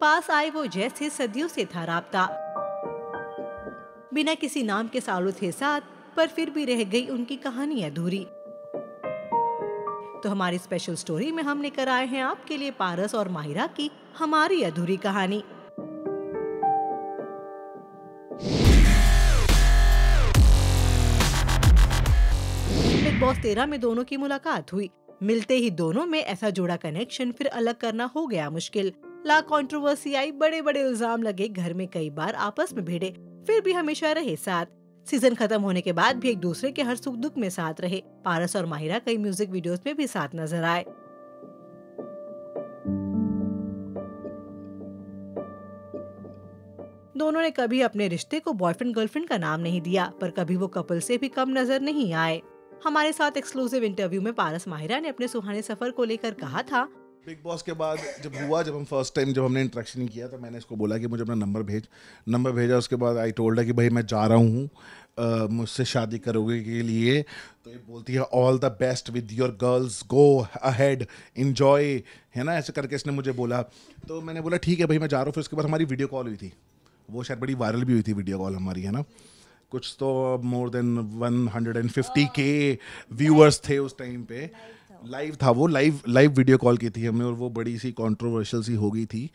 पास आए वो जैसे सदियों से था राबता। बिना किसी नाम के सालों थे साथ, पर फिर भी रह गई उनकी कहानी अधूरी। तो हमारी स्पेशल स्टोरी में हम लेकर आए हैं आपके लिए पारस और माहिरा की हमारी अधूरी कहानी। बिग बॉस तेरह में दोनों की मुलाकात हुई। मिलते ही दोनों में ऐसा जोड़ा कनेक्शन फिर अलग करना हो गया मुश्किल। ला कंट्रोवर्सी आई बड़े बड़े इल्ज़ाम लगे, घर में कई बार आपस में भिड़े, फिर भी हमेशा रहे साथ। सीज़न खत्म होने के बाद भी एक दूसरे के हर सुख दुख में साथ रहे। पारस और माहिरा कई म्यूज़िक वीडियोस में भी साथ नज़र आए। दोनों ने कभी अपने रिश्ते को बॉयफ्रेंड गर्लफ्रेंड का नाम नहीं दिया, पर कभी वो कपल से भी कम नज़र नहीं आए। हमारे साथ एक्सक्लूसिव इंटरव्यू में पारस माहिरा ने अपने सुहाने सफ़र को लेकर कहा था बिग बॉस के बाद जब हुआ, जब हम फ़र्स्ट टाइम जब हमने इंट्रैक्शन किया तो मैंने इसको बोला कि मुझे अपना नंबर भेज। नंबर भेजा, उसके बाद आई टोल्ड है कि भाई मैं जा रहा हूँ मुझसे शादी करोगे के लिए। तो ये बोलती है all the best with your girls go ahead enjoy है ना? ऐसे करके इसने मुझे बोला। तो मैंने बोला, ठीक है भाई, मैं जा रहा हूँ। फिर उसके बाद हमारी वीडियो कॉल हुई थी। वो शायद बड़ी वायरल भी हुई थी वीडियो कॉल हमारी, है ना? कुछ तो मोर देन 150 के व्यूअर्स थे उस टाइम पे। लाइव था, वो लाइव लाइव वीडियो कॉल की थी हमने और वो बड़ी सी कंट्रोवर्शियल सी हो गई थी।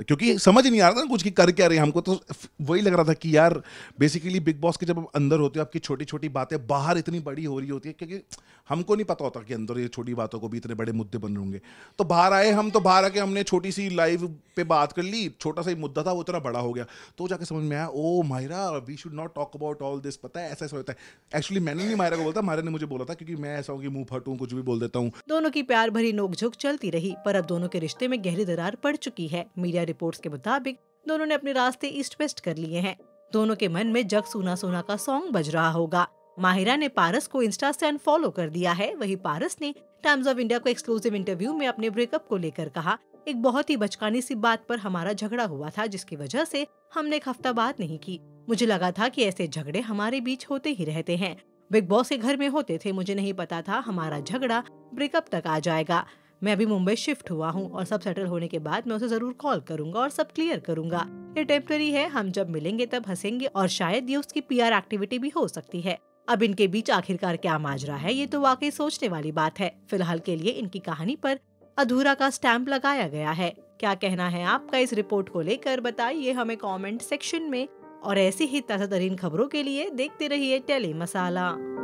क्योंकि समझ नहीं आ रहा था कुछ की कर क्या रहे हमको तो वही लग रहा था कि यार बेसिकली बिग बॉस के जब हम अंदर होते हो, आपकी छोटी छोटी बातें बाहर इतनी बड़ी हो रही होती है क्योंकि हमको नहीं पता होता कि अंदर ये छोटी बातों को भी इतने बड़े मुद्दे बन होंगे। तो बाहर आए हम तो बाहर आके हमने छोटी सी लाइव पे बात कर ली, छोटा सा ही मुद्दा था, वो इतना बड़ा हो गया। तो जाके समझ में आया, ओ Myra we should not talk about all this पता है ऐसा ऐसा होता है। एक्चुअली मैंने नहीं मायरा को बोलता मायरा ने मुझे बोला था, क्योंकि मैं ऐसा हूँ कि मुँह फटूँ, कुछ भी बोल देता हूँ। दोनों की प्यार भरी नोकझोंक चलती रही, पर अब दोनों के रिश्ते में गहरी दरार पड़ चुकी है। मीडिया रिपोर्ट्स के मुताबिक, दोनों ने अपने रास्ते ईस्ट वेस्ट कर लिए हैं। दोनों के मन में जग सोना सोना का सॉन्ग बज रहा होगा। माहिरा ने पारस को इंस्टा से अनफॉलो कर दिया है। वही पारस ने टाइम्स ऑफ़ इंडिया को एक्सक्लूसिव इंटरव्यू में अपने ब्रेकअप को लेकर कहा, एक बहुत ही बचकानी सी बात पर हमारा झगड़ा हुआ था, जिसकी वजह से हमने एक हफ़्ता बात नहीं की। मुझे लगा था कि ऐसे झगड़े हमारे बीच होते ही रहते हैं। बिग बॉस के घर में होते थे, मुझे नहीं पता था हमारा झगड़ा ब्रेकअप तक आ जाएगा। मैं अभी मुंबई शिफ्ट हुआ हूँ और सब सेटल होने के बाद मैं उसे ज़रूर कॉल करूँगा और सब क्लियर करूँगा। ये टेम्पररी है, हम जब मिलेंगे तब हंसेंगे और शायद ये उसकी पीआर एक्टिविटी भी हो सकती है। अब इनके बीच आखिरकार क्या माजरा है, ये तो वाकई सोचने वाली बात है। फ़िलहाल के लिए इनकी कहानी पर अधूरा का स्टैंप लगाया गया है। क्या कहना है आपका इस रिपोर्ट को लेकर, बताइए हमें कमेंट सेक्शन में। और ऐसी ही ताज़ा तरीन खबरों के लिए देखते रहिए टेली मसाला।